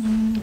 Mm,